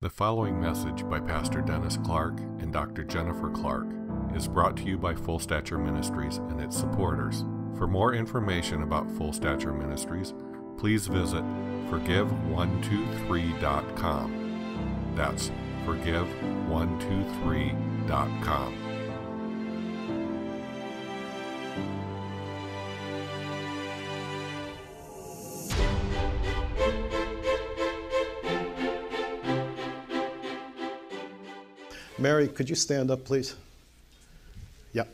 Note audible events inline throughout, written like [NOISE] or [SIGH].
The following message by Pastor Dennis Clark and Dr. Jennifer Clark is brought to you by Full Stature Ministries and its supporters. For more information about Full Stature Ministries, please visit forgive123.com. That's forgive123.com. Mary, could you stand up, please? Yeah.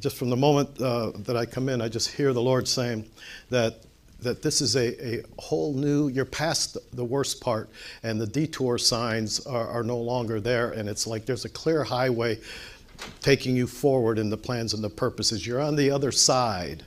Just from the moment uh, that I come in, I just hear the Lord saying that that this is a, a whole new you're past the worst part and the detour signs are, are no longer there and it's like there's a clear highway taking you forward in the plans and the purposes you're on the other side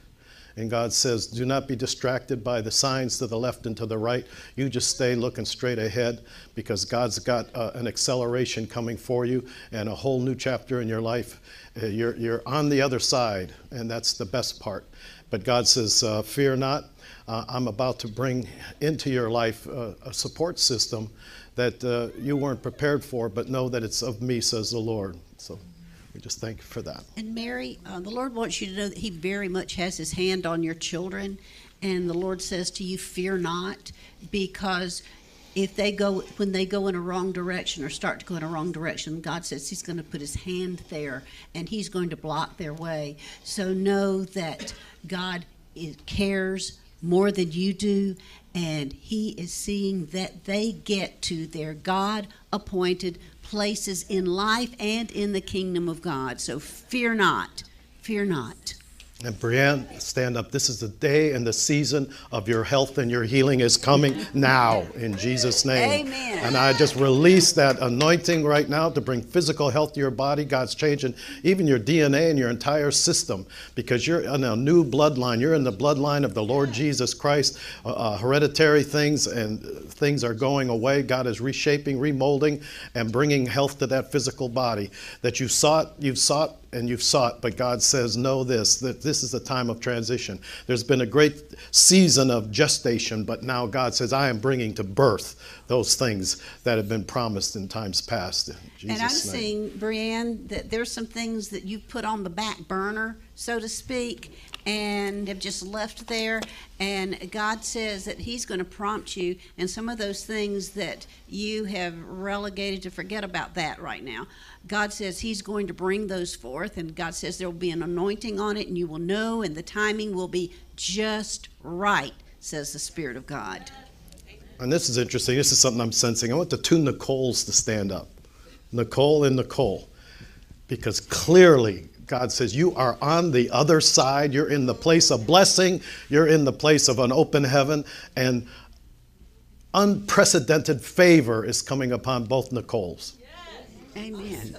and God says, Do not be distracted by the signs to the left and to the right. You just stay looking straight ahead because God's got uh, an acceleration coming for you and a whole new chapter in your life. Uh, you're, you're on the other side, and that's the best part. But God says, uh, Fear not. Uh, I'm about to bring into your life a support system that uh, you weren't prepared for, but know that it's of me, says the Lord. So we just thank you for that. And Mary, uh, the Lord wants you to know that He very much has His hand on your children. And the Lord says to you, Fear not, because if they go when they go in a wrong direction or start to go in a wrong direction god says he's going to put his hand there and he's going to block their way so know that god cares more than you do and he is seeing that they get to their god appointed places in life and in the kingdom of God. So fear not, fear not. And Brienne, stand up. This is the day and the season of your health and your healing is coming now in Jesus' name. Amen. And I just release that anointing right now to bring physical health to your body. God's changing even your DNA and your entire system because you're in a new bloodline. You're in the bloodline of the Lord Jesus Christ. Uh, uh, hereditary things and things are going away. God is reshaping, remolding, and bringing health to that physical body that you sought. You've sought and you've sought, but God says, Know this, that this is a time of transition. There's been a great season of gestation, but now God says, I am bringing to birth those things that have been promised in times past. In and I'm name. seeing, Brienne, that there's some things that you've put on the back burner, so to speak, and have just left there. And God says that He's going to prompt you, and some of those things that you have relegated to forget about that right now. God says He's going to bring those forth, and God says there will be an anointing on it, and you will know, and the timing will be just right, says the Spirit of God. And this is interesting. This is something I'm sensing. I want the two Nicoles to stand up Nicole and Nicole. Because clearly, God says, You are on the other side. You're in the place of blessing. You're in the place of an open heaven. And unprecedented favor is coming upon both Nicoles. Amen.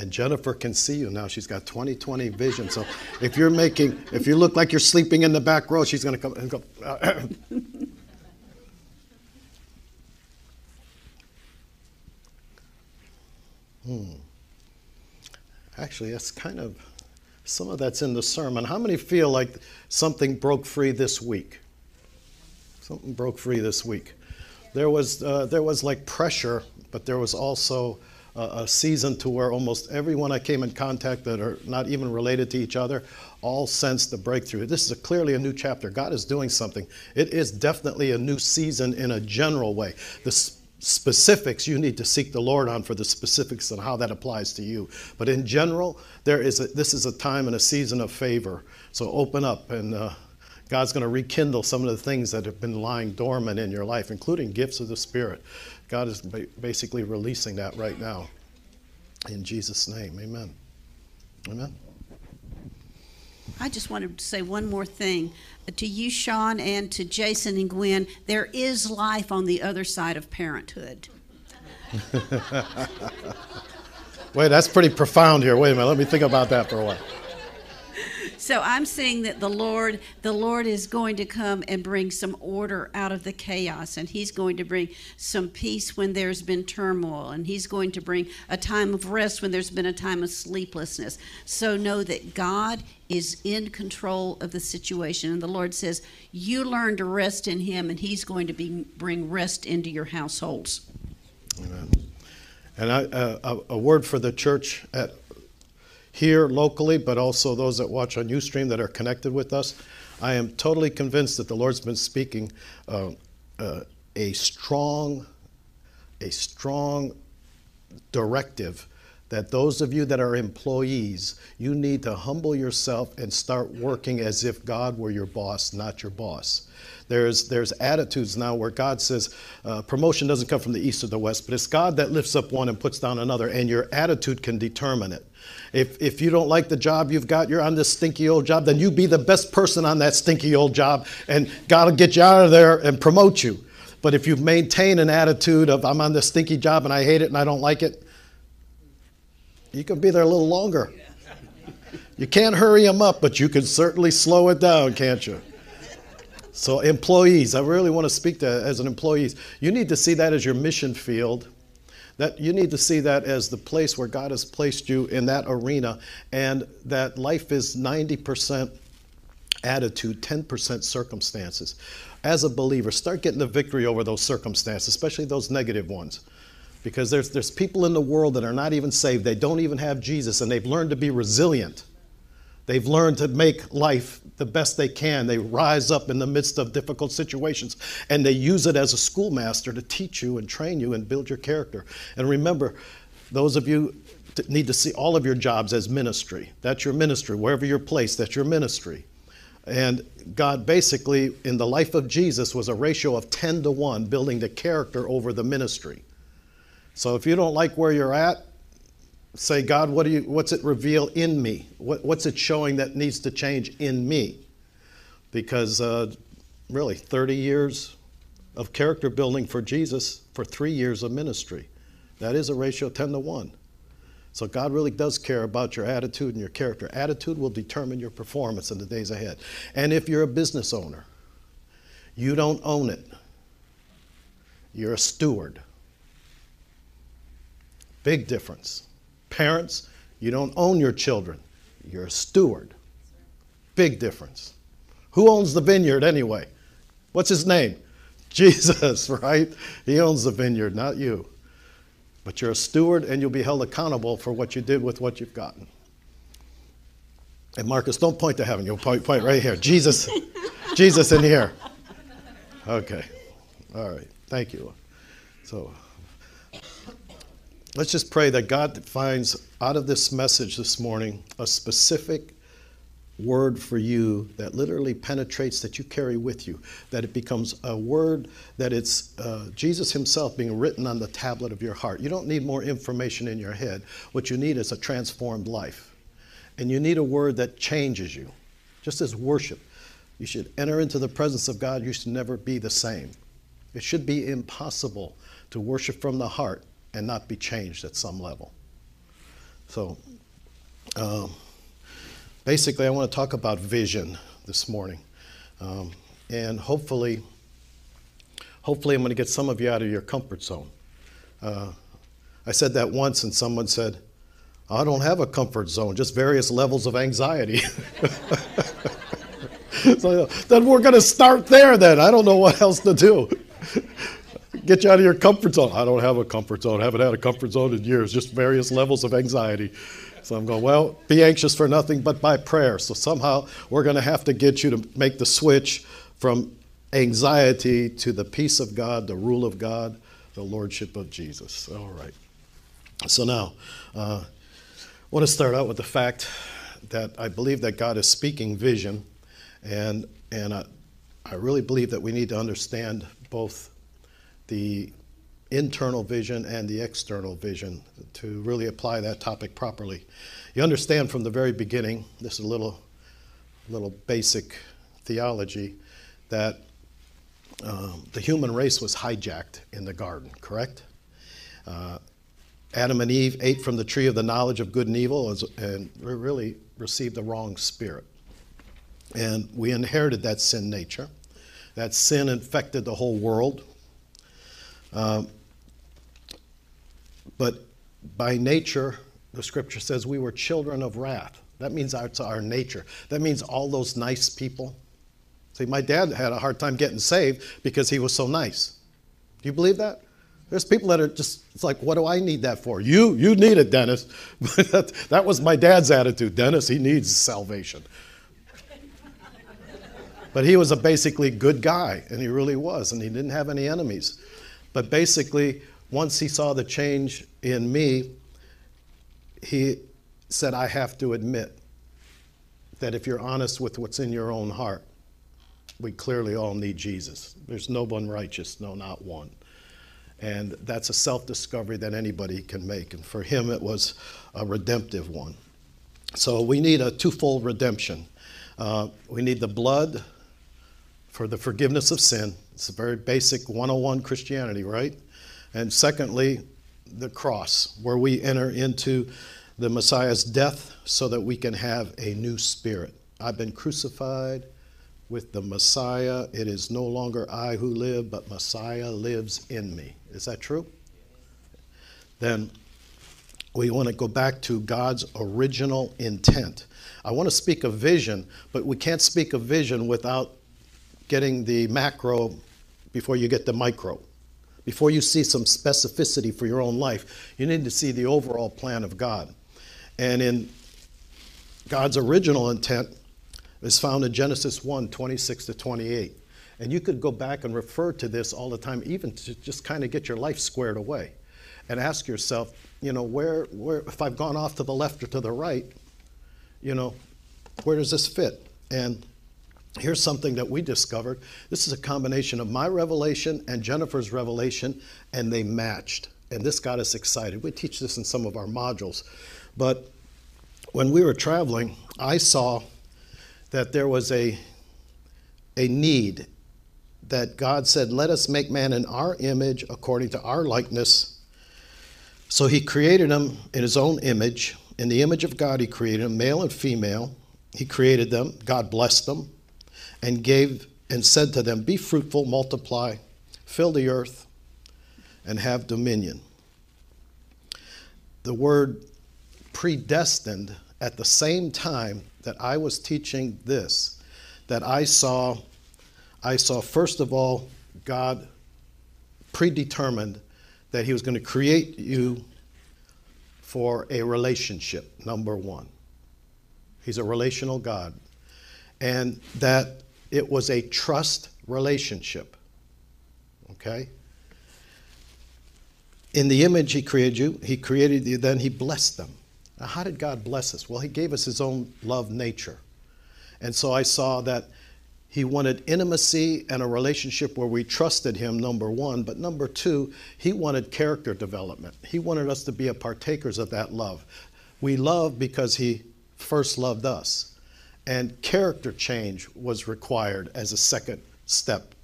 And Jennifer can see you now. She's got 20/20 vision. So if you're making, if you look like you're sleeping in the back row, she's going to come and go. [COUGHS] hmm. Actually, that's kind of some of that's in the sermon. How many feel like something broke free this week? Something broke free this week. There was uh, there was like pressure, but there was also a season to where almost everyone I came in contact that are not even related to each other all sensed the breakthrough. This is a, clearly a new chapter. God is doing something. It is definitely a new season in a general way. The specifics you need to seek the Lord on for the specifics and how that applies to you. But in general, there is a, this is a time and a season of favor. So open up and. Uh, God's going to rekindle some of the things that have been lying dormant in your life, including gifts of the Spirit. God is basically releasing that right now. In Jesus' name, amen. Amen. I just wanted to say one more thing. To you, Sean, and to Jason and Gwen, there is life on the other side of parenthood. [LAUGHS] Wait, that's pretty profound here. Wait a minute, let me think about that for a while. So I'm seeing that the Lord, the Lord is going to come and bring some order out of the chaos, and He's going to bring some peace when there's been turmoil, and He's going to bring a time of rest when there's been a time of sleeplessness. So know that God is in control of the situation, and the Lord says, "You learn to rest in Him, and He's going to be bring rest into your households." Amen. And I, uh, a, a word for the church at here locally, but also those that watch on Ustream that are connected with us. I am totally convinced that the Lord's been speaking uh, uh, a strong, a strong directive that those of you that are employees, you need to humble yourself and start working as if God were your boss, not your boss. There's, there's attitudes now where God says uh, promotion doesn't come from the east or the west, but it's God that lifts up one and puts down another, and your attitude can determine it. If, if you don't like the job you've got, you're on this stinky old job, then you be the best person on that stinky old job, and God will get you out of there and promote you. But if you maintain an attitude of, I'm on this stinky job and I hate it and I don't like it, you can be there a little longer. You can't hurry them up, but you can certainly slow it down, can't you? So, employees, I really want to speak to as an employees. You need to see that as your mission field that you need to see that as the place where God has placed you in that arena, and that life is 90% attitude, 10% circumstances. As a believer, start getting the victory over those circumstances, especially those negative ones. Because there's, there's people in the world that are not even saved, they don't even have Jesus, and they've learned to be resilient. They've learned to make life the best they can. They rise up in the midst of difficult situations and they use it as a schoolmaster to teach you and train you and build your character. And remember, those of you need to see all of your jobs as ministry. That's your ministry. Wherever you're placed, that's your ministry. And God basically, in the life of Jesus, was a ratio of 10 to 1, building the character over the ministry. So if you don't like where you're at, say, God, what do you, what's it reveal in me? What, what's it showing that needs to change in me? Because uh, really, 30 years of character building for Jesus for three years of ministry. That is a ratio 10 to 1. So God really does care about your attitude and your character. Attitude will determine your performance in the days ahead. And if you're a business owner, you don't own it. You're a steward. Big difference. Parents, you don't own your children, you're a steward. Big difference. Who owns the vineyard anyway? What's his name? [LAUGHS] Jesus, right? He owns the vineyard, not you. But you're a steward and you'll be held accountable for what you did with what you've gotten. And Marcus, don't point to heaven. You'll point, point right here. Jesus, [LAUGHS] Jesus in here. Okay. All right. Thank you. So let's just pray that God finds out of this message this morning a specific word for you that literally penetrates that you carry with you that it becomes a word that it's uh, jesus himself being written on the tablet of your heart. You don't need more information in your head. What you need is a transformed life. And you need a word that changes you just as worship. You should enter into the presence of god. You should never be the same. It should be impossible to worship from the heart and not be changed at some level. So, um, basically, I want to talk about vision this morning. Um, and hopefully, hopefully, I'm going to get some of you out of your comfort zone. Uh, I said that once, and someone said, I don't have a comfort zone, just various levels of anxiety. [LAUGHS] so then we're going to start there, then. I don't know what else to do [LAUGHS] get you out of your comfort zone. I don't have a comfort zone. I haven't had a comfort zone in years, just various levels of anxiety. So I'm going, well, be anxious for nothing but by prayer. So somehow we're going to have to get you to make the switch from anxiety to the peace of God, the rule of God, the lordship of Jesus. All right. So now, uh, I want to start out with the fact that I believe that God is speaking vision, and and I, I really believe that we need to understand both the internal vision and the external vision to really apply that topic properly. You understand from the very beginning, this is a little, little basic theology, that um, the human race was hijacked in the garden, correct? Uh, Adam and Eve ate from the tree of the knowledge of good and evil and really received the wrong spirit. And we inherited that sin nature. That sin infected the whole world. Um, but by nature, the scripture says we were children of wrath. That means it's our nature. That means all those nice people. See, my dad had a hard time getting saved because he was so nice. Do you believe that? There's people that are just, it's like, what do I need that for? You, you need it, Dennis. that, [LAUGHS] that was my dad's attitude. Dennis, he needs salvation. but he was a basically good guy, and he really was, and he didn't have any enemies. But basically, once he saw the change in me, he said, I have to admit that if you're honest with what's in your own heart, we clearly all need Jesus. There's no one righteous, no, not one. And that's a self discovery that anybody can make. And for him, it was a redemptive one. So we need a twofold redemption. Uh, we need the blood for the forgiveness of sin. It's a very basic 101 Christianity, right? And secondly, the cross, where we enter into the Messiah's death so that we can have a new spirit. I've been crucified with the Messiah. It is no longer I who live, but Messiah lives in me. Is that true? Then we want to go back to God's original intent. I want to speak of vision, but we can't speak of vision without getting the macro before you get the micro. Before you see some specificity for your own life, you need to see the overall plan of God. And in God's original intent is found in Genesis 1 26 to 28. And you could go back and refer to this all the time, even to just kind of get your life squared away and ask yourself, you know, where, where, if I've gone off to the left or to the right, you know, where does this fit? And here's something that we discovered. This is a combination of my revelation and Jennifer's revelation, and they matched. And this got us excited. We teach this in some of our modules. But when we were traveling, I saw that there was a, a need that God said, Let us make man in our image according to our likeness. So he created them in his own image. In the image of God, he created them, male and female. He created them. God blessed them and gave and said to them, Be fruitful, multiply, fill the earth, and have dominion. The word predestined at the same time that I was teaching this, that I saw I saw, first of all, God predetermined that He was going to create you for a relationship, number one. He's a relational God. And that it was a trust relationship. Okay? In the image He created you, He created you, then He blessed them. Now, how did God bless us? Well, He gave us His own love nature. And so I saw that he wanted intimacy and a relationship where we trusted him, number one. But number two, he wanted character development. He wanted us to be a partakers of that love. We love because he first loved us. And character change was required as a second step.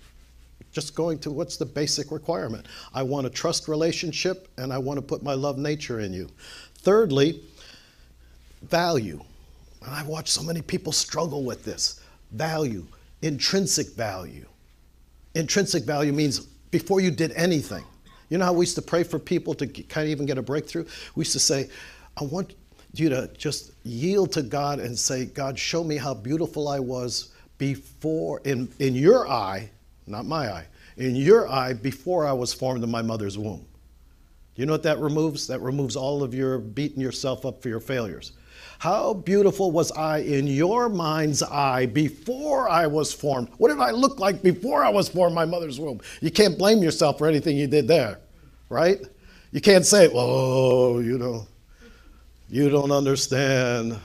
Just going to what's the basic requirement? I want a trust relationship and I want to put my love nature in you. Thirdly, value. And I watch so many people struggle with this value intrinsic value. Intrinsic value means before you did anything. You know how we used to pray for people to kind of even get a breakthrough? We used to say, I want you to just yield to God and say, God, show me how beautiful I was before, in, in your eye, not my eye, in your eye before I was formed in my mother's womb. You know what that removes? That removes all of your beating yourself up for your failures. How beautiful was I in your mind's eye before I was formed? What did I look like before I was formed in my mother's womb? You can't blame yourself for anything you did there, right? You can't say, well, you know, you don't understand.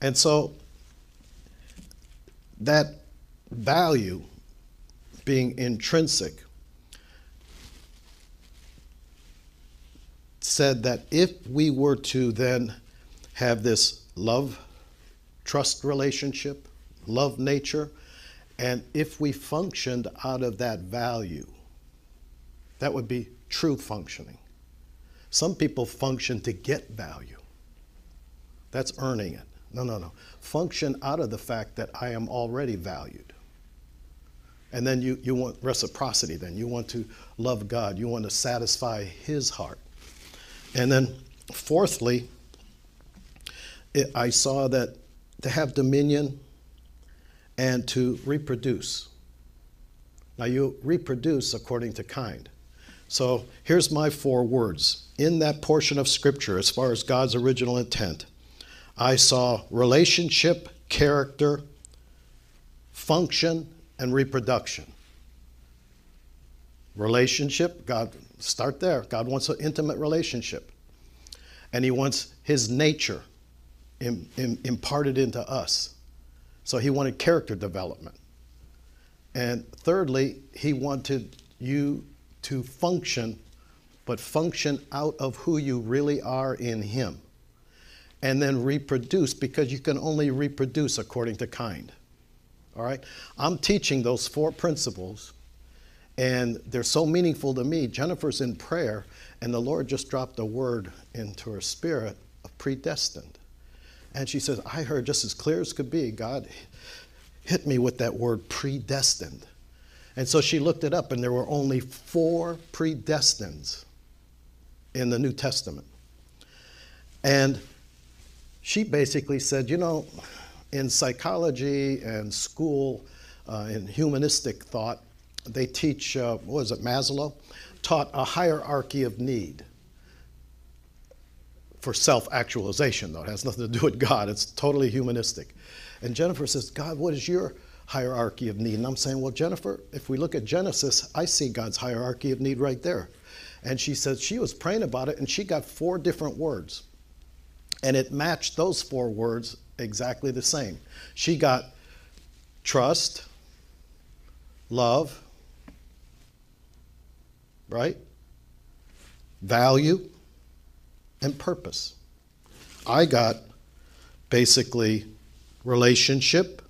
And so that value being intrinsic said that if we were to then have this love trust relationship, love nature, and if we functioned out of that value, that would be true functioning. Some people function to get value. That's earning it. No, no, no. Function out of the fact that I am already valued. And then you, you want reciprocity, then. You want to love God, you want to satisfy His heart. And then, fourthly, it, I saw that to have dominion and to reproduce. Now, you reproduce according to kind. So here's my four words. In that portion of Scripture, as far as God's original intent, I saw relationship, character, function, and reproduction. Relationship, God, start there. God wants an intimate relationship. And He wants His nature imparted into us. So He wanted character development. And thirdly, He wanted you to function, but function out of who you really are in Him. And then reproduce because you can only reproduce according to kind. All right? I'm teaching those four principles, and they're so meaningful to me. Jennifer's in prayer, and the Lord just dropped a word into her spirit of predestined. And she says, I heard just as clear as could be, God hit me with that word predestined. And so she looked it up, and there were only four predestines in the New Testament. And she basically said, you know, in psychology and school, uh, in humanistic thought, they teach, uh, what was it, Maslow? Taught a hierarchy of need for self actualization, though. It has nothing to do with God, it's totally humanistic. And Jennifer says, God, what is your hierarchy of need? And I'm saying, well, Jennifer, if we look at Genesis, I see God's hierarchy of need right there. And she said she was praying about it and she got four different words. And it matched those four words exactly the same. She got trust, love, right? Value, and purpose. I got basically relationship,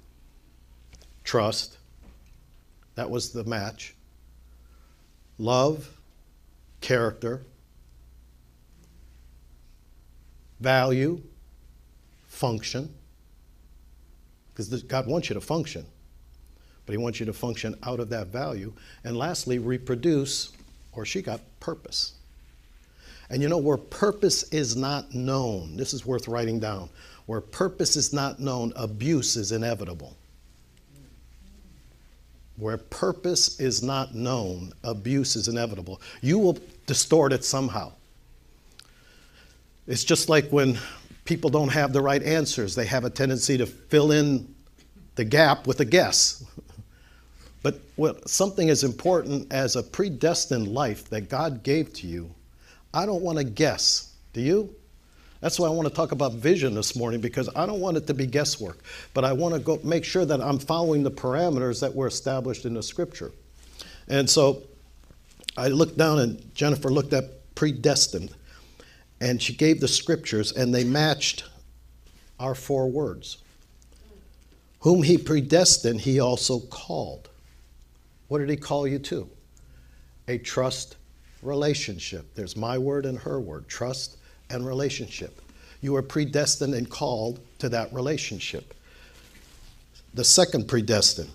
trust, that was the match, love, character, value, function, because God wants you to function, but He wants you to function out of that value. And lastly, reproduce, or she got purpose. And you know, where purpose is not known, this is worth writing down. Where purpose is not known, abuse is inevitable. Where purpose is not known, abuse is inevitable. You will distort it somehow. It's just like when people don't have the right answers, they have a tendency to fill in the gap with a guess. [LAUGHS] But what, something as important as a predestined life that God gave to you, I don't want to guess. Do you? That's why I want to talk about vision this morning because I don't want it to be guesswork, but I want to go make sure that I'm following the parameters that were established in the scripture. And so I looked down and Jennifer looked at predestined and she gave the scriptures, and they matched our four words. Whom he predestined, he also called. What did he call you to? A trust relationship. There's my word and her word trust and relationship. You are predestined and called to that relationship. The second predestined,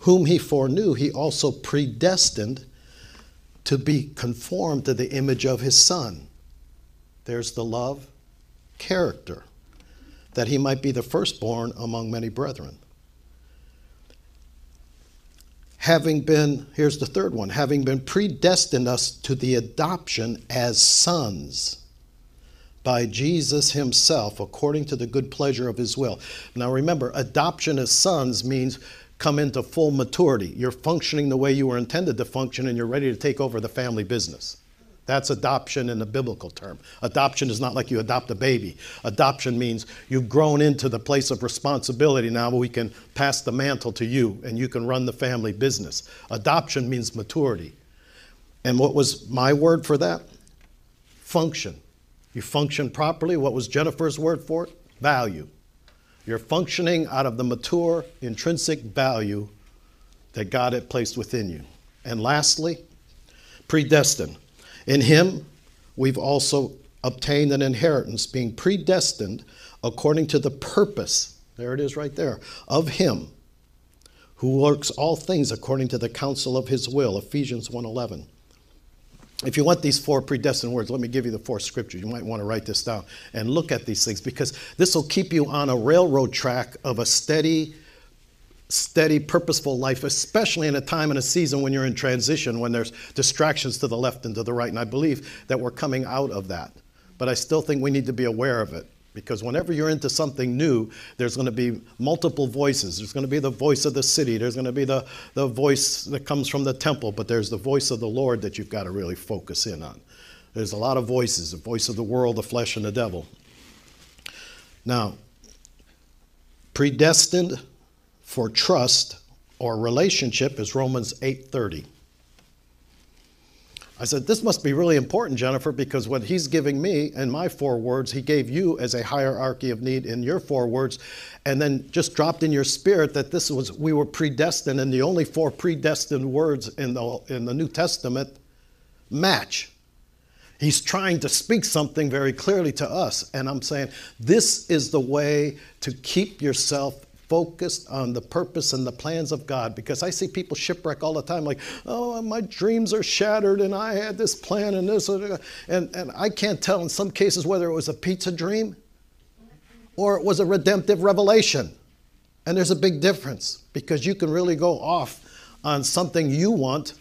whom he foreknew, he also predestined to be conformed to the image of his son there's the love, character, that he might be the firstborn among many brethren. Having been, here's the third one, having been predestined us to the adoption as sons by Jesus himself according to the good pleasure of his will. Now remember, adoption as sons means come into full maturity. You're functioning the way you were intended to function and you're ready to take over the family business. That's adoption in the biblical term. Adoption is not like you adopt a baby. Adoption means you've grown into the place of responsibility. Now we can pass the mantle to you and you can run the family business. Adoption means maturity. And what was my word for that? Function. You function properly. What was Jennifer's word for it? Value. You're functioning out of the mature, intrinsic value that God had placed within you. And lastly, predestined. In him, we've also obtained an inheritance, being predestined according to the purpose, there it is right there, of him who works all things according to the counsel of his will, Ephesians 1:11. If you want these four predestined words, let me give you the four scriptures. You might want to write this down and look at these things because this will keep you on a railroad track of a steady steady, purposeful life, especially in a time and a season when you're in transition, when there's distractions to the left and to the right. And I believe that we're coming out of that. But I still think we need to be aware of it. Because whenever you're into something new, there's going to be multiple voices. There's going to be the voice of the city. There's going to be the, the voice that comes from the temple, but there's the voice of the Lord that you've got to really focus in on. There's a lot of voices the voice of the world, the flesh, and the devil. Now, predestined for trust or relationship is Romans 8:30. I said, This must be really important, Jennifer, because what he's giving me in my four words, he gave you as a hierarchy of need in your four words, and then just dropped in your spirit that this was, we were predestined, and the only four predestined words in the, in the New Testament match. He's trying to speak something very clearly to us, and I'm saying, This is the way to keep yourself focused on the purpose and the plans of God because I see people shipwreck all the time like, oh, my dreams are shattered and I had this plan and this, and, and I can't tell in some cases whether it was a pizza dream or it was a redemptive revelation. And there's a big difference because you can really go off on something you want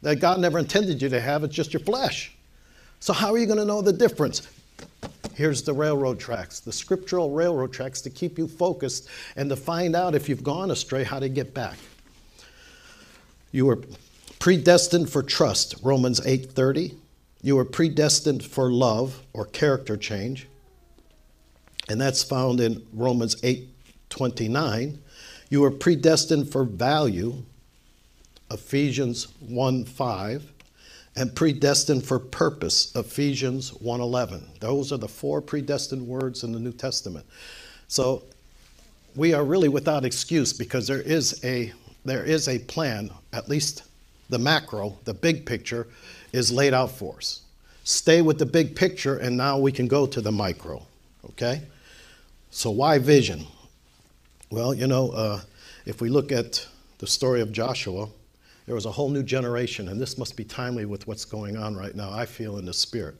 that God never intended you to have, it's just your flesh. So, how are you going to know the difference? Here's the railroad tracks, the scriptural railroad tracks to keep you focused and to find out if you've gone astray, how to get back. You were predestined for trust, Romans 8:30. You were predestined for love or character change. And that's found in Romans 8:29. You were predestined for value, Ephesians 1:5 and predestined for purpose ephesians 1.11 those are the four predestined words in the new testament. So we are really without excuse because there is a there is a plan at least the macro the big picture is laid out for us. Stay with the big picture and now we can go to the micro okay? So why vision? Well you know uh, if we look at the story of joshua there was a whole new generation, and this must be timely with what's going on right now, I feel in the spirit.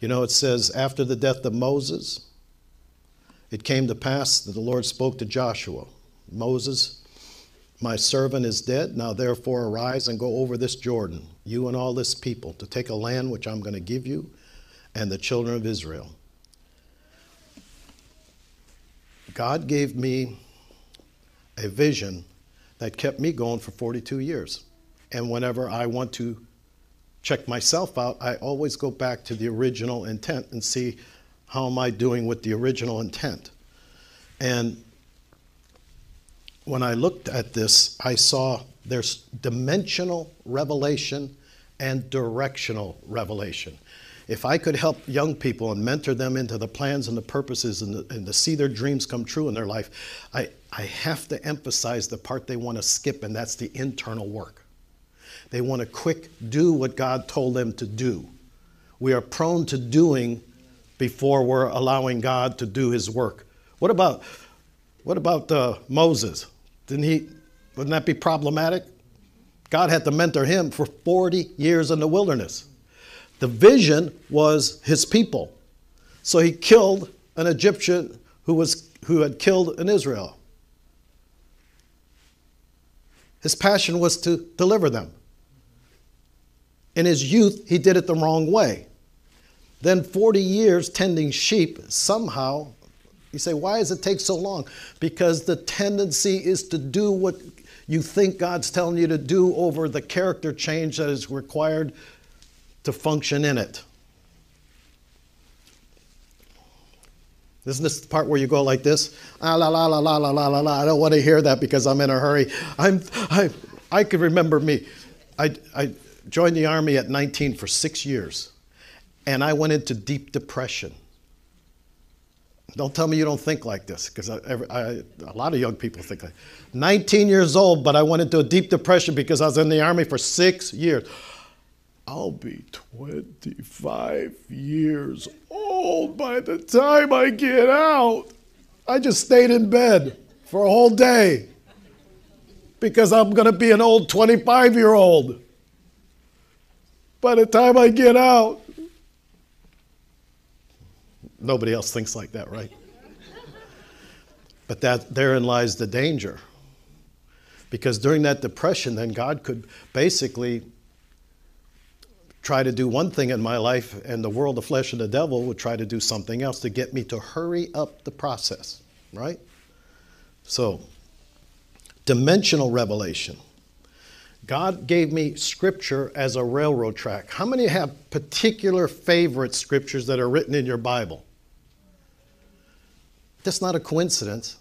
You know, it says, after the death of Moses, it came to pass that the Lord spoke to Joshua Moses, my servant is dead. Now therefore arise and go over this Jordan, you and all this people, to take a land which I'm going to give you and the children of Israel. God gave me a vision that kept me going for 42 years. And whenever I want to check myself out, I always go back to the original intent and see how am I doing with the original intent. And when I looked at this, I saw there's dimensional revelation and directional revelation. If I could help young people and mentor them into the plans and the purposes and, the, and to see their dreams come true in their life, I, I have to emphasize the part they want to skip, and that's the internal work. They want to quick do what God told them to do. We are prone to doing before we're allowing God to do his work. What about what about uh, Moses? Didn't he wouldn't that be problematic? God had to mentor him for 40 years in the wilderness. The vision was his people. So he killed an Egyptian who was who had killed an Israel. His passion was to deliver them. In his youth, he did it the wrong way. Then 40 years tending sheep, somehow, you say, why does it take so long? Because the tendency is to do what you think God's telling you to do over the character change that is required to function in it. Isn't this the part where you go like this? Ah, la, la, la, la, la, la, la, la. I don't want to hear that because I'm in a hurry. I'm, I, I can remember me. I, I, joined the Army at 19 for six years, and I went into deep depression. Don't tell me you don't think like this, because a lot of young people think like 19 years old, but I went into a deep depression because I was in the Army for six years. I'll be 25 years old by the time I get out. I just stayed in bed for a whole day because I'm going to be an old 25 year old. By the time I get out, nobody else thinks like that, right? But that therein lies the danger. Because during that depression, then God could basically try to do one thing in my life, and the world, the flesh, and the devil would try to do something else to get me to hurry up the process, right? So, dimensional revelation. God gave me scripture as a railroad track. How many have particular favorite scriptures that are written in your Bible? That's not a coincidence.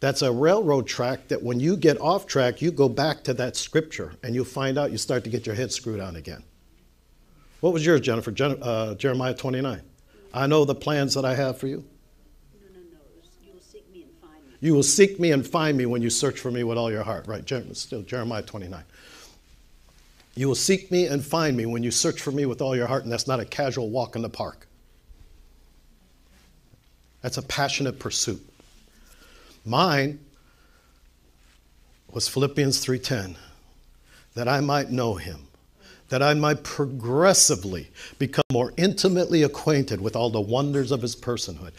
That's a railroad track that when you get off track, you go back to that scripture and you find out you start to get your head screwed on again. What was yours, Jennifer? Gen- uh, Jeremiah 29. I know the plans that I have for you. No, no, no. You will seek me and find me. You will seek me and find me when you search for me with all your heart. Right, still Jeremiah 29. You will seek me and find me when you search for me with all your heart, and that's not a casual walk in the park. That's a passionate pursuit. Mine was Philippians 3:10 that I might know him that I might progressively become more intimately acquainted with all the wonders of his personhood.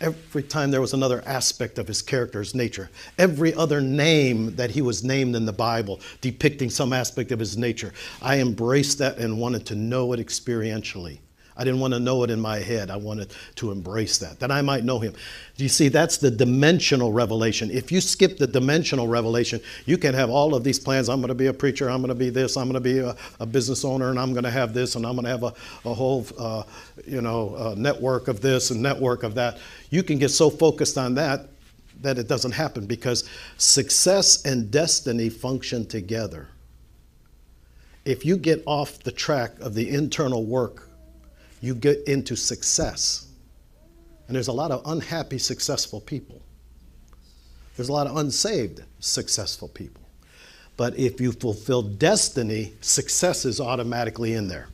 Every time there was another aspect of his character, his nature, every other name that he was named in the Bible depicting some aspect of his nature, I embraced that and wanted to know it experientially. I didn't want to know it in my head. I wanted to embrace that, that I might know him. Do you see? That's the dimensional revelation. If you skip the dimensional revelation, you can have all of these plans. I'm going to be a preacher. I'm going to be this. I'm going to be a, a business owner, and I'm going to have this, and I'm going to have a, a whole, uh, you know, uh, network of this and network of that. You can get so focused on that that it doesn't happen because success and destiny function together. If you get off the track of the internal work you get into success. And there's a lot of unhappy, successful people. There's a lot of unsaved, successful people. But if you fulfill destiny, success is automatically in there.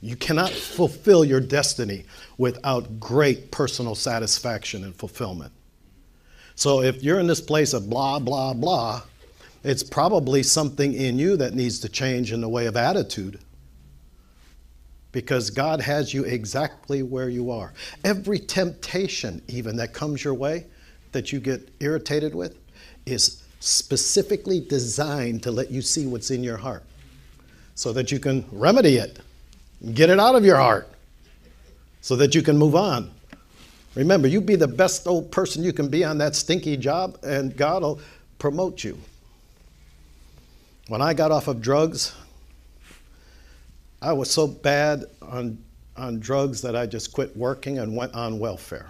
You cannot fulfill your destiny without great personal satisfaction and fulfillment. So if you're in this place of blah, blah, blah, it's probably something in you that needs to change in the way of attitude. Because God has you exactly where you are. Every temptation, even that comes your way, that you get irritated with, is specifically designed to let you see what's in your heart so that you can remedy it, get it out of your heart, so that you can move on. Remember, you be the best old person you can be on that stinky job, and God will promote you. When I got off of drugs, I was so bad on, on drugs that I just quit working and went on welfare.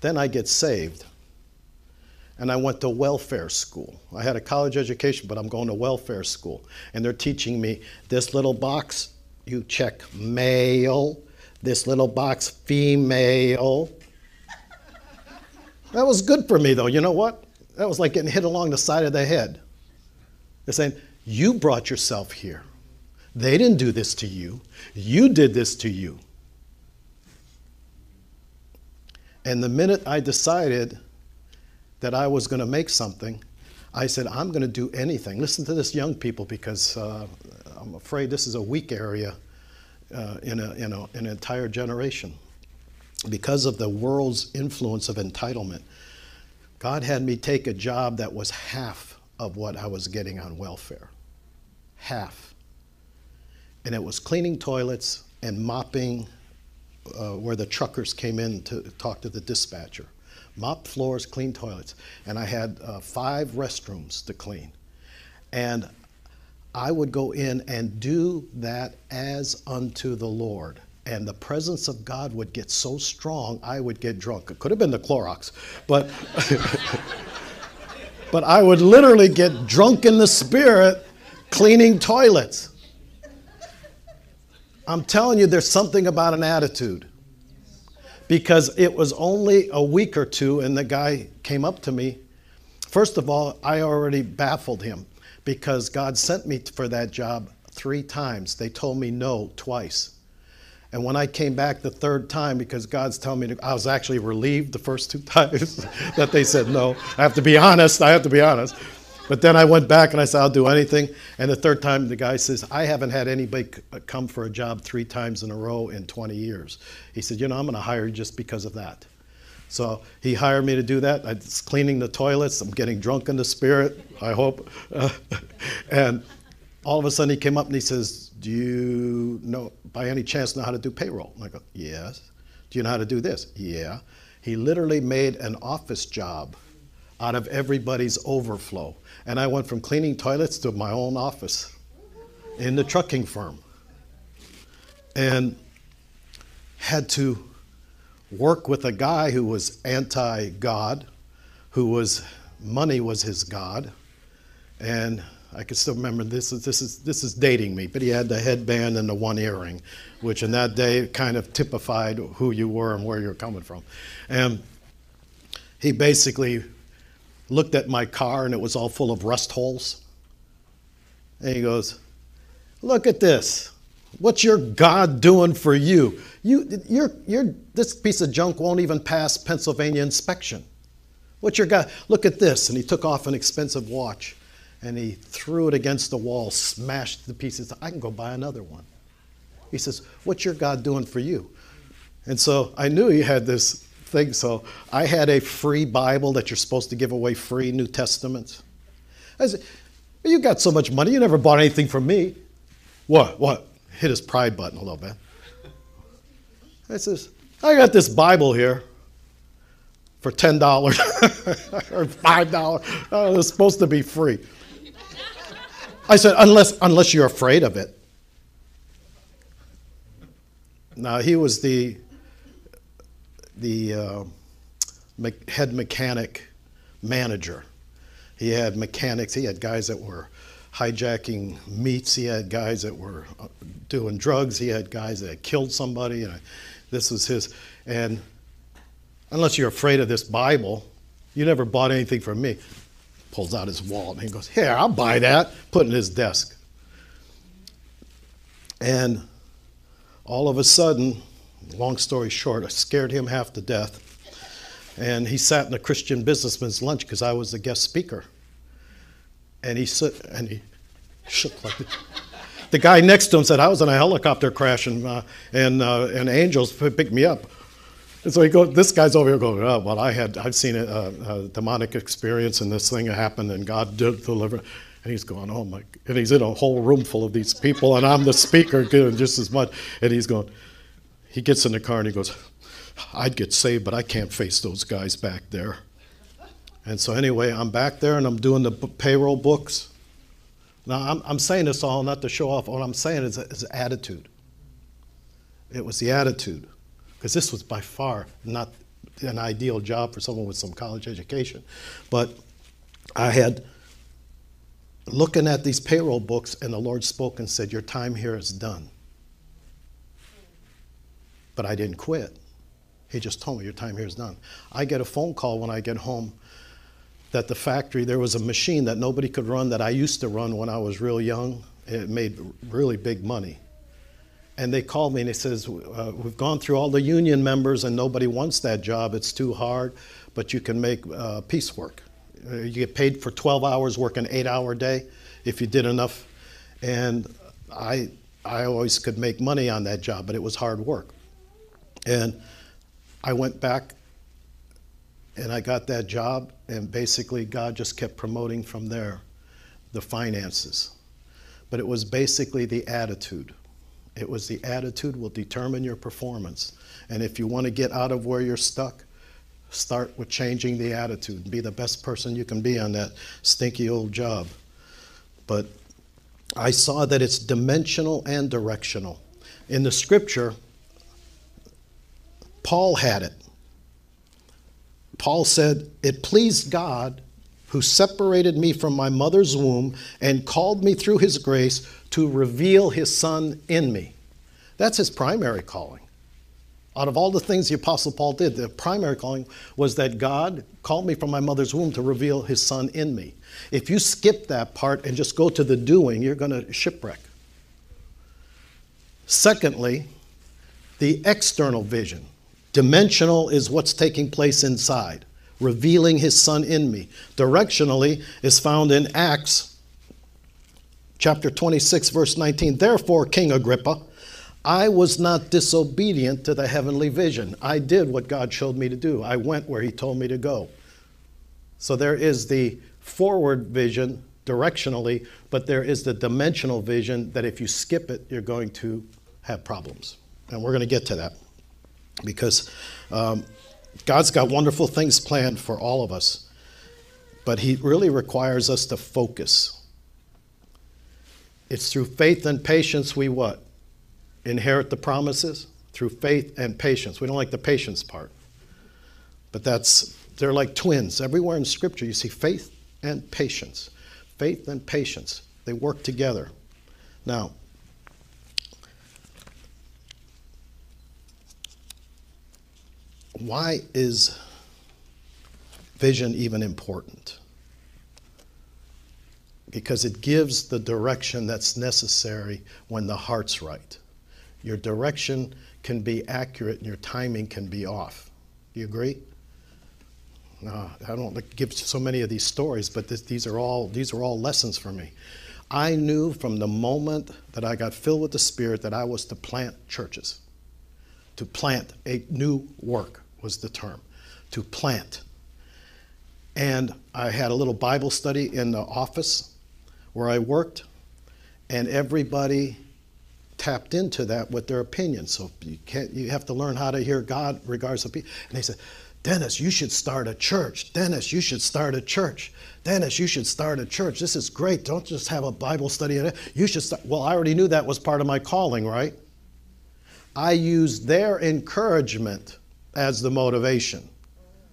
Then I get saved. And I went to welfare school. I had a college education, but I'm going to welfare school. And they're teaching me this little box, you check male, this little box, female. That was good for me, though. You know what? That was like getting hit along the side of the head. They're saying, you brought yourself here. They didn't do this to you. You did this to you. And the minute I decided that I was going to make something, I said, I'm going to do anything. Listen to this, young people, because uh, I'm afraid this is a weak area uh, in, a, in, a, in an entire generation. Because of the world's influence of entitlement, God had me take a job that was half of what I was getting on welfare half. And it was cleaning toilets and mopping uh, where the truckers came in to talk to the dispatcher. Mop floors, clean toilets. And I had uh, five restrooms to clean. And I would go in and do that as unto the Lord. And the presence of God would get so strong, I would get drunk. It could have been the Clorox, but, [LAUGHS] but I would literally get drunk in the spirit cleaning toilets. I'm telling you, there's something about an attitude. Because it was only a week or two, and the guy came up to me. First of all, I already baffled him because God sent me for that job three times. They told me no twice. And when I came back the third time, because God's telling me to, I was actually relieved the first two [LAUGHS] times that they said no. I have to be honest. I have to be honest. But then I went back and I said, I'll do anything. And the third time, the guy says, I haven't had anybody uh, come for a job three times in a row in 20 years. He said, You know, I'm going to hire you just because of that. So he hired me to do that. I was cleaning the toilets. I'm getting drunk in the spirit, I hope. [LAUGHS] and all of a sudden he came up and he says, Do you know, by any chance, know how to do payroll? And I go, Yes. Do you know how to do this? Yeah. He literally made an office job out of everybody's overflow. And I went from cleaning toilets to my own office in the trucking firm. And had to work with a guy who was anti God, who was money was his God. And I can still remember this is this is this is dating me, but he had the headband and the one earring, which in that day kind of typified who you were and where you're coming from. And he basically looked at my car and it was all full of rust holes. And he goes, Look at this. What's your God doing for you? you you're, you're, this piece of junk won't even pass Pennsylvania inspection. What's your God? Look at this. And he took off an expensive watch and he threw it against the wall, smashed the pieces. I can go buy another one. He says, What's your God doing for you? And so I knew he had this thing. So I had a free Bible that you're supposed to give away free, New Testament. I said, You got so much money, you never bought anything from me. What? What? Hit his pride button a little bit. I says, I got this Bible here for $10 [LAUGHS] or $5. Oh, was supposed to be free. I said, unless, unless you're afraid of it. Now, he was the the uh, me- head mechanic manager. He had mechanics, he had guys that were hijacking meats, he had guys that were uh, doing drugs, he had guys that had killed somebody. And this was his. And unless you're afraid of this Bible, you never bought anything from me. Pulls out his wallet and he goes, Here, I'll buy that. Put it in his desk. And all of a sudden, long story short, I scared him half to death. And he sat in a Christian businessman's lunch because I was the guest speaker. And he sit and he shook like this. The guy next to him said, I was in a helicopter crash and, uh, and, uh, and angels picked me up. And so he goes, this guy's over here going, oh, well, I had, I've seen a, a demonic experience and this thing happened and God did deliver. And he's going, oh my, and he's in a whole room full of these people and I'm the speaker [LAUGHS] just as much. And he's going, he gets in the car and he goes, I'd get saved, but I can't face those guys back there. And so, anyway, I'm back there and I'm doing the payroll books. Now, I'm, I'm saying this all not to show off. All I'm saying is, is attitude. It was the attitude. Because this was by far not an ideal job for someone with some college education. But I had looking at these payroll books, and the Lord spoke and said, Your time here is done. But I didn't quit. He just told me, Your time here is done. I get a phone call when I get home that the factory, there was a machine that nobody could run that I used to run when I was real young. It made really big money. And they called me and they says, uh, we've gone through all the union members and nobody wants that job. It's too hard, but you can make uh, piecework. Uh, you get paid for 12 hours, work an eight hour day if you did enough. And I, I always could make money on that job, but it was hard work. And I went back and I got that job, and basically, God just kept promoting from there the finances. But it was basically the attitude. It was the attitude will determine your performance. And if you want to get out of where you're stuck, start with changing the attitude. and Be the best person you can be on that stinky old job. But I saw that it's dimensional and directional. In the scripture, Paul had it. Paul said, It pleased God who separated me from my mother's womb and called me through his grace to reveal his son in me. That's his primary calling. Out of all the things the Apostle Paul did, the primary calling was that God called me from my mother's womb to reveal his son in me. If you skip that part and just go to the doing, you're going to shipwreck. Secondly, the external vision. Dimensional is what's taking place inside, revealing his son in me. Directionally is found in Acts chapter 26, verse 19. Therefore, King Agrippa, I was not disobedient to the heavenly vision. I did what God showed me to do. I went where he told me to go. So there is the forward vision directionally, but there is the dimensional vision that if you skip it, you're going to have problems. And we're going to get to that because um, God's got wonderful things planned for all of us, but He really requires us to focus. It's through faith and patience we what? Inherit the promises? Through faith and patience. We don't like the patience part. But that's, they're like twins. Everywhere in Scripture you see faith and patience. Faith and patience. They work together. Now, why is vision even important? Because it gives the direction that's necessary when the heart's right. Your direction can be accurate and your timing can be off. Do you agree? No, I don't give so many of these stories, but this, these are all these are all lessons for me. I knew from the moment that I got filled with the Spirit that I was to plant churches, to plant a new work was the term, to plant. And I had a little Bible study in the office where I worked, and everybody tapped into that with their opinion. So you can't you have to learn how to hear God regardless of people. And they said, Dennis, you should start a church. Dennis, you should start a church. Dennis, you should start a church. This is great. Don't just have a Bible study. in it. You should start. Well, I already knew that was part of my calling, right? I used their encouragement as the motivation.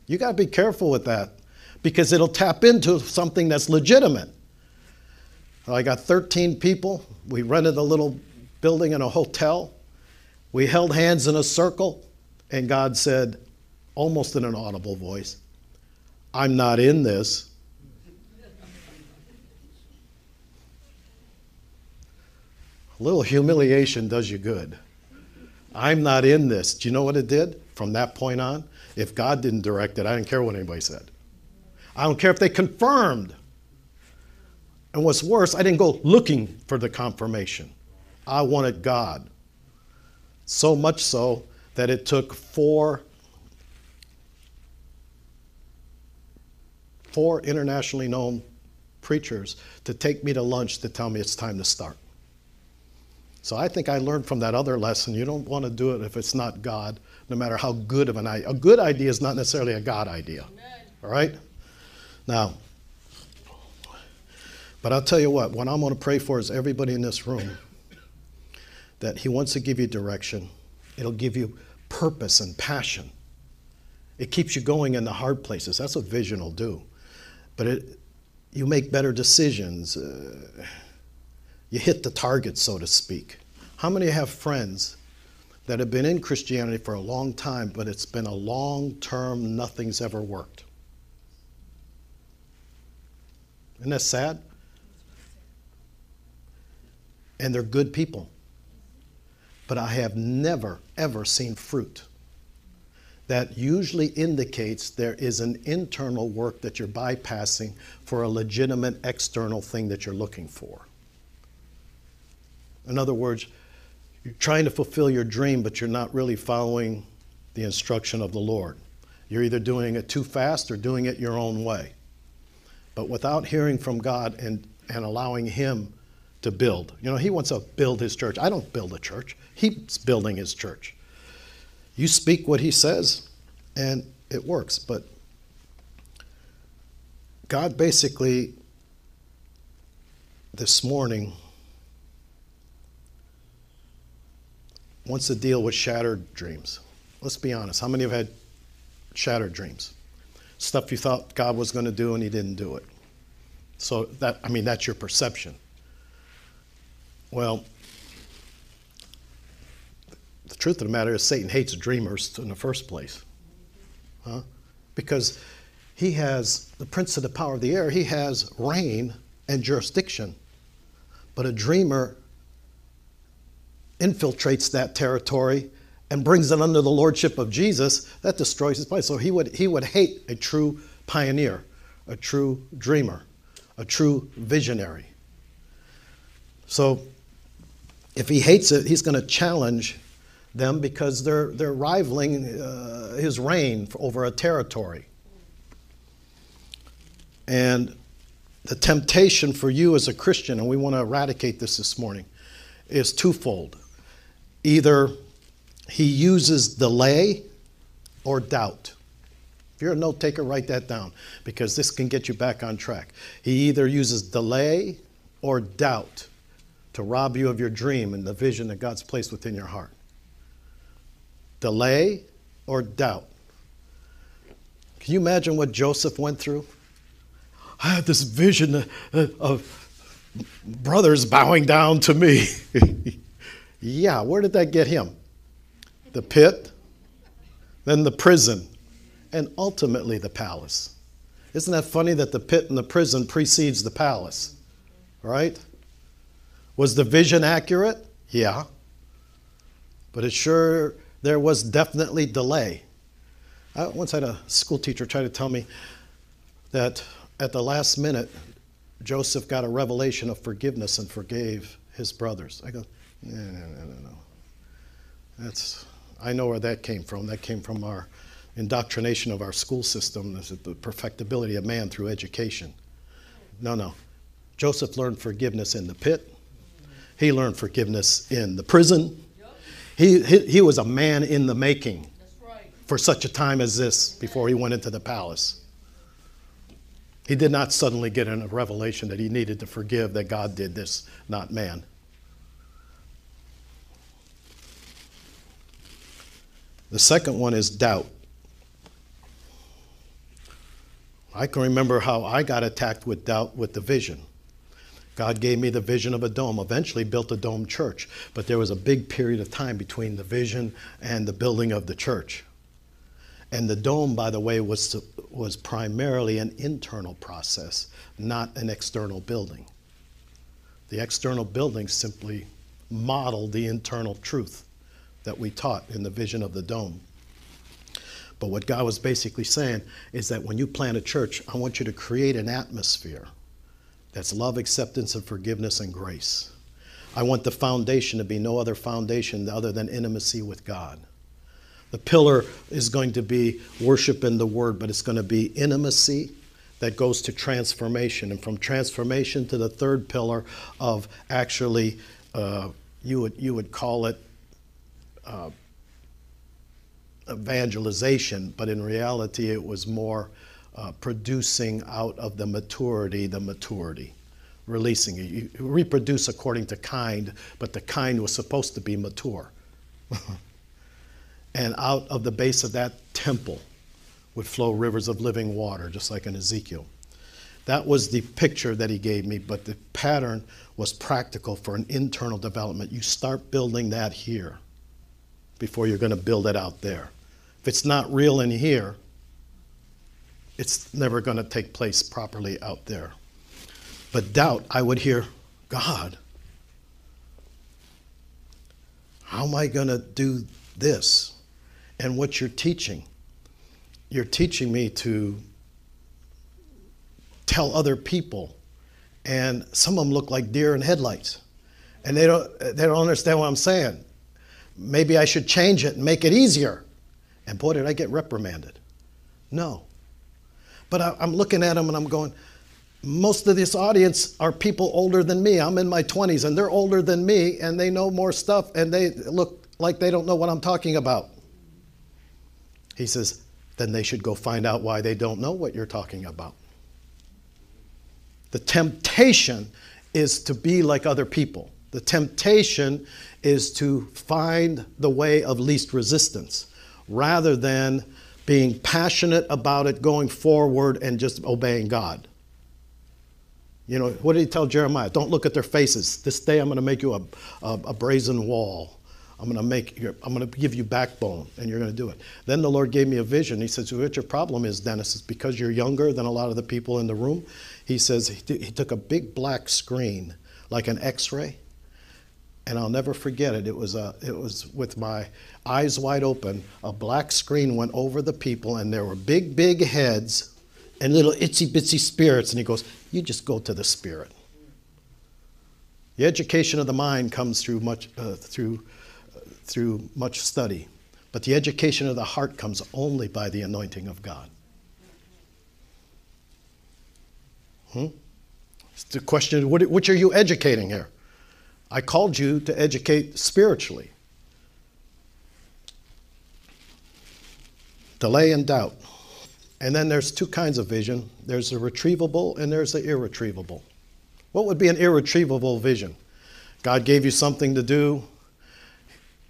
You got to be careful with that because it'll tap into something that's legitimate. I got 13 people. We rented a little building in a hotel. We held hands in a circle, and God said, almost in an audible voice, I'm not in this. A little humiliation does you good. I'm not in this. Do you know what it did from that point on? If God didn't direct it, I didn't care what anybody said. I don't care if they confirmed. And what's worse, I didn't go looking for the confirmation. I wanted God. So much so that it took four four internationally known preachers to take me to lunch to tell me it's time to start. So I think I learned from that other lesson you don't want to do it if it's not God, no matter how good of an idea. A good idea is not necessarily a God idea. Amen. All right? Now, but I'll tell you what, what I'm going to pray for is everybody in this room that He wants to give you direction. It'll give you purpose and passion. It keeps you going in the hard places. That's what vision will do but it, you make better decisions. Uh, you hit the target, so to speak. How many have friends that have been in Christianity for a long time, but it's been a long term, nothing's ever worked? Isn't that sad? And they're good people. But I have never, ever seen fruit that usually indicates there is an internal work that you're bypassing for a legitimate external thing that you're looking for. In other words, you're trying to fulfill your dream, but you're not really following the instruction of the Lord. You're either doing it too fast or doing it your own way. But without hearing from God and, and allowing Him to build. You know, He wants to build His church. I don't build a church, He's building His church. You speak what he says, and it works. But God basically, this morning, wants to deal with shattered dreams. Let's be honest. How many have had shattered dreams? Stuff you thought God was going to do and he didn't do it. So that I mean that's your perception. Well, the truth of the matter is, Satan hates dreamers in the first place. Huh? Because he has the prince of the power of the air, he has reign and jurisdiction. But a dreamer infiltrates that territory and brings it under the lordship of Jesus, that destroys his plan. So he would, he would hate a true pioneer, a true dreamer, a true visionary. So if he hates it, he's going to challenge them because they're, they're rivaling uh, his reign over a territory. And the temptation for you as a Christian, and we want to eradicate this this morning, is twofold. Either he uses delay or doubt. If you're a note taker, write that down because this can get you back on track. He either uses delay or doubt to rob you of your dream and the vision that God's placed within your heart. Delay or doubt. Can you imagine what Joseph went through? I had this vision of brothers bowing down to me. [LAUGHS] yeah, where did that get him? The pit, then the prison, and ultimately the palace. Isn't that funny that the pit and the prison precedes the palace? Right? Was the vision accurate? Yeah. But it sure, there was definitely delay. I once had a school teacher try to tell me that at the last minute, Joseph got a revelation of forgiveness and forgave his brothers. I go, no, no, no, no, no. That's, I know where that came from. That came from our indoctrination of our school system, the perfectibility of man through education. No, no. Joseph learned forgiveness in the pit. He learned forgiveness in the prison. He, he, he was a man in the making for such a time as this before he went into the palace. He did not suddenly get a revelation that he needed to forgive, that God did this, not man. The second one is doubt. I can remember how I got attacked with doubt with the vision. God gave me the vision of a dome, eventually built a dome church, but there was a big period of time between the vision and the building of the church. And the dome, by the way, was, was primarily an internal process, not an external building. The external building simply modeled the internal truth that we taught in the vision of the dome. But what God was basically saying is that when you plant a church, I want you to create an atmosphere that's love, acceptance, and forgiveness and grace. I want the foundation to be no other foundation other than intimacy with God. The pillar is going to be worship in the Word, but it's going to be intimacy that goes to transformation. And from transformation to the third pillar of actually, uh, you, would, you would call it uh, evangelization, but in reality, it was more uh, producing out of the maturity the maturity releasing it. You reproduce according to kind, but the kind was supposed to be mature. [LAUGHS] and out of the base of that temple would flow rivers of living water, just like in Ezekiel. That was the picture that he gave me, but the pattern was practical for an internal development. You start building that here before you're going to build it out there. If it's not real in here, it's never going to take place properly out there. But doubt, I would hear, God, how am I going to do this? and what you're teaching. You're teaching me to tell other people, and some of them look like deer in headlights, and they don't they don't understand what I'm saying. Maybe I should change it and make it easier. And boy, did I get reprimanded. No. But I, I'm looking at them and I'm going, most of this audience are people older than me. I'm in my 20s and they're older than me and they know more stuff and they look like they don't know what I'm talking about. He says, then they should go find out why they don't know what you're talking about. The temptation is to be like other people. The temptation is to find the way of least resistance rather than being passionate about it, going forward, and just obeying God. You know, what did he tell Jeremiah? Don't look at their faces. This day I'm going to make you a, a, a brazen wall. I'm going to make your, I'm going to give you backbone and you're going to do it. Then the Lord gave me a vision. He says, what your problem is, Dennis, is because you're younger than a lot of the people in the room. He says he, he took a big black screen, like an x-ray, and I'll never forget it. It was, a, it was with my eyes wide open. A black screen went over the people, and there were big, big heads and little itsy bitsy spirits. And he goes, You just go to the spirit. The education of the mind comes through much, uh, through, uh, through much study, but the education of the heart comes only by the anointing of God. Hmm? The question what, which are you educating here? I called you to educate spiritually. Delay and doubt. And then there's two kinds of vision there's a retrievable and there's the irretrievable. What would be an irretrievable vision? God gave you something to do.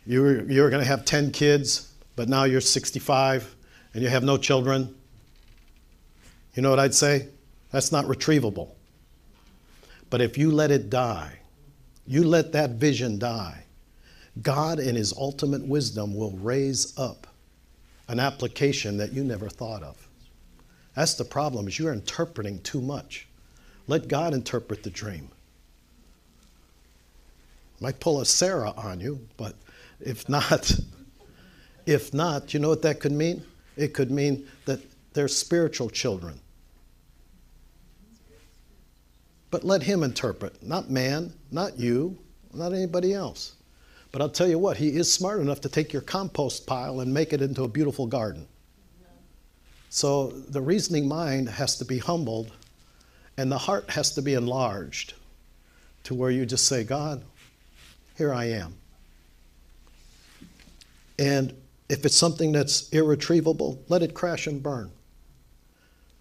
You were, you were going to have 10 kids, but now you're 65 and you have no children. You know what I'd say? That's not retrievable. But if you let it die, you let that vision die, God, in His ultimate wisdom, will raise up an application that you never thought of. That's the problem, is you're interpreting too much. Let God interpret the dream. Might pull a Sarah on you, but if not, if not, you know what that could mean? It could mean that they're spiritual children. But let him interpret, not man, not you, not anybody else. But I'll tell you what, he is smart enough to take your compost pile and make it into a beautiful garden. So the reasoning mind has to be humbled and the heart has to be enlarged to where you just say, God, here I am. And if it's something that's irretrievable, let it crash and burn.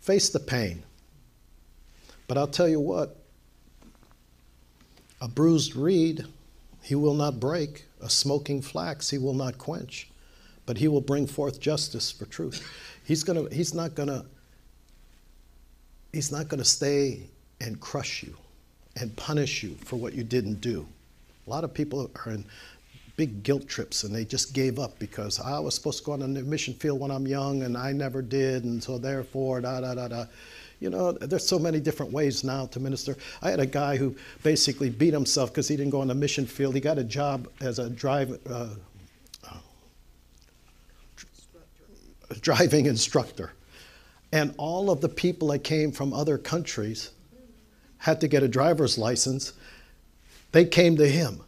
Face the pain. But I'll tell you what a bruised reed he will not break, a smoking flax he will not quench, but he will bring forth justice for truth. He's, gonna, he's not going to he's not going to stay and crush you and punish you for what you didn't do. A lot of people are in big guilt trips and they just gave up because I was supposed to go on the mission field when I'm young and I never did, and so therefore, da da da da. You know, there's so many different ways now to minister. I had a guy who basically beat himself because he didn't go on the mission field. He got a job as a drive, uh, driving instructor. And all of the people that came from other countries had to get a driver's license. They came to him.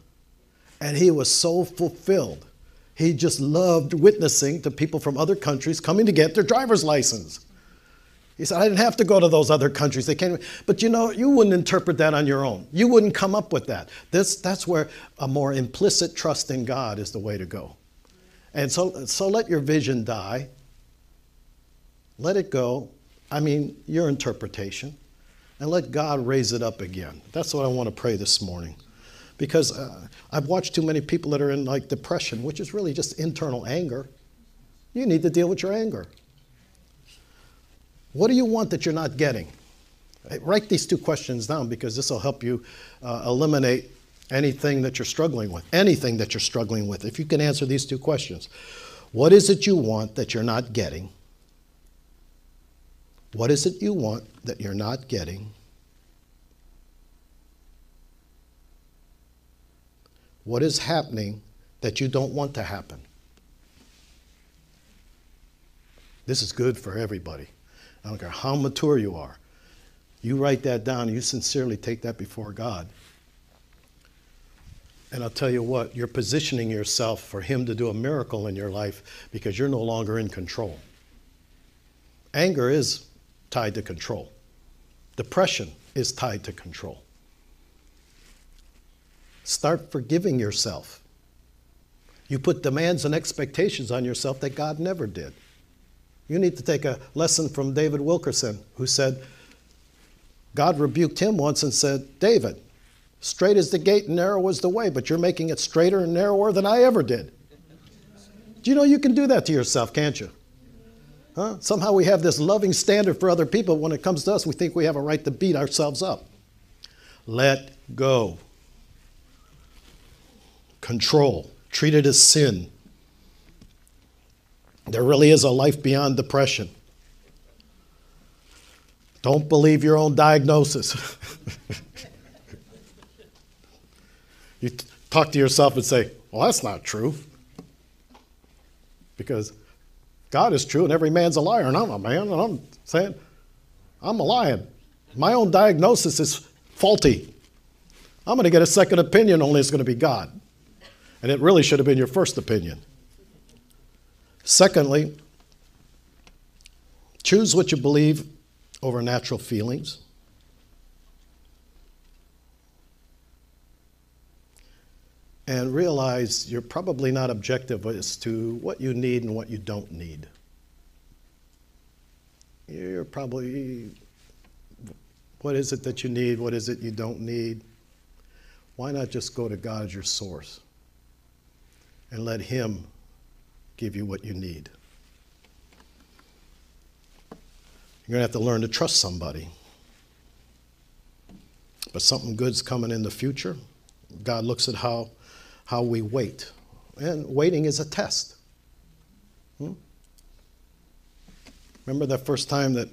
And he was so fulfilled. He just loved witnessing to people from other countries coming to get their driver's license. He said, I didn't have to go to those other countries. They came, but you know, you wouldn't interpret that on your own. You wouldn't come up with that. This, that's where a more implicit trust in God is the way to go. And so, so let your vision die. Let it go. I mean, your interpretation. And let God raise it up again. That's what I want to pray this morning. Because uh, I've watched too many people that are in like depression, which is really just internal anger. You need to deal with your anger. What do you want that you're not getting? Write these two questions down because this will help you uh, eliminate anything that you're struggling with. Anything that you're struggling with. If you can answer these two questions What is it you want that you're not getting? What is it you want that you're not getting? What is happening that you don't want to happen? This is good for everybody. I don't care how mature you are. You write that down you sincerely take that before God. And I'll tell you what, you're positioning yourself for Him to do a miracle in your life because you're no longer in control. Anger is tied to control, depression is tied to control. Start forgiving yourself. You put demands and expectations on yourself that God never did. You need to take a lesson from David Wilkerson, who said, God rebuked him once and said, David, straight is the gate and narrow is the way, but you're making it straighter and narrower than I ever did. Do you know you can do that to yourself, can't you? Huh? Somehow we have this loving standard for other people. When it comes to us, we think we have a right to beat ourselves up. Let go. Control. Treat it as sin. There really is a life beyond depression. Don't believe your own diagnosis. [LAUGHS] you talk talk to yourself and say, well, that's not true. Because God is true and every man's a liar, and I'm a man, and I'm saying, I'm a lion. My own diagnosis is faulty. I'm going to get a second opinion, only it's going to be God. And it really should have been your first opinion. Secondly, choose what you believe over natural feelings. And realize you're probably not objective as to what you need and what you don't need. You're probably, what is it that you need? What is it you don't need? Why not just go to God as your source and let Him give you what you need? You're going to have to learn to trust somebody. But something good's coming in the future. God looks at how, how we wait. And waiting is a test. Hmm? Remember that first time that